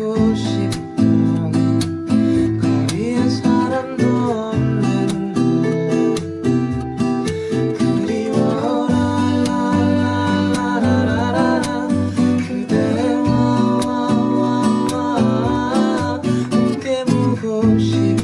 고 싶은 거리에 사람도 없는 곳 그리워라. 그대 와와와 함께 보고 싶